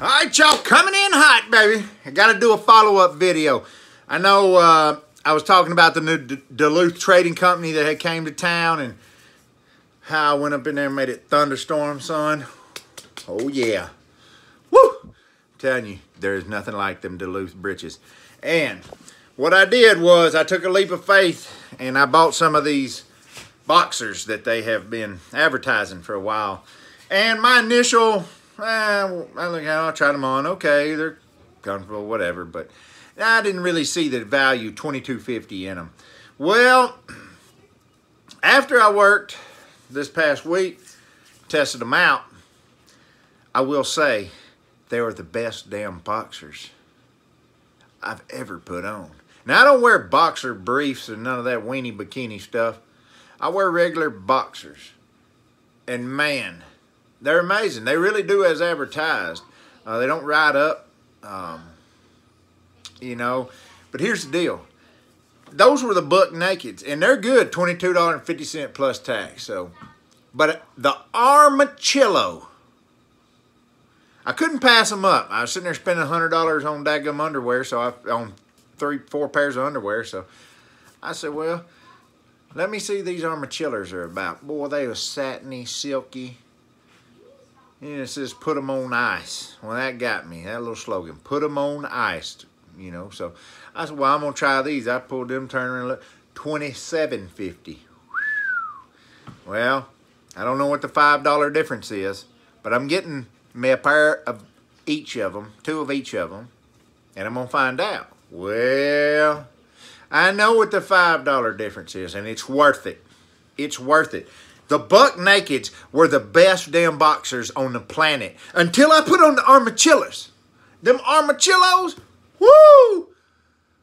All right, y'all, coming in hot, baby. I got to do a follow-up video. I know uh, I was talking about the new D Duluth Trading Company that had came to town and how I went up in there and made it thunderstorm, son. Oh, yeah. Woo! I'm telling you, there is nothing like them Duluth britches. And what I did was I took a leap of faith and I bought some of these boxers that they have been advertising for a while. And my initial eh, I look I tried them on. Okay, they're comfortable, whatever. But I didn't really see the value 2250 in them. Well, after I worked this past week, tested them out, I will say they were the best damn boxers I've ever put on. Now, I don't wear boxer briefs and none of that weenie bikini stuff. I wear regular boxers. And man, they're amazing. They really do as advertised. Uh, they don't ride up, um, you know. But here's the deal. Those were the buck nakeds, and they're good, $22.50 plus tax. So, But the Armachillo, I couldn't pass them up. I was sitting there spending $100 on daggum underwear, so I on three, four pairs of underwear. So I said, well, let me see these Armachillos are about. Boy, they were satiny, silky. And it says, put them on ice. Well, that got me, that little slogan. Put them on ice, you know. So I said, well, I'm going to try these. I pulled them, turned around, look, 27.50. Well, I don't know what the $5 difference is, but I'm getting me a pair of each of them, two of each of them, and I'm going to find out. Well, I know what the $5 difference is, and it's worth it. It's worth it. The Buck Nakeds were the best damn boxers on the planet until I put on the Armachillos. Them Armachillos, woo!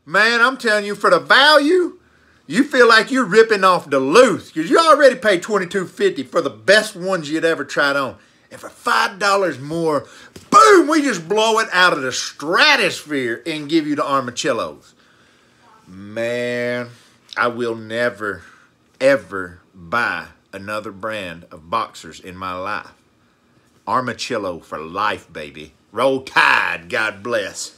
Man, I'm telling you, for the value, you feel like you're ripping off Duluth because you already paid $22.50 for the best ones you'd ever tried on. And for $5 more, boom, we just blow it out of the stratosphere and give you the Armachillos. Man, I will never, ever buy another brand of boxers in my life. Armachillo for life, baby. Roll Tide, God bless.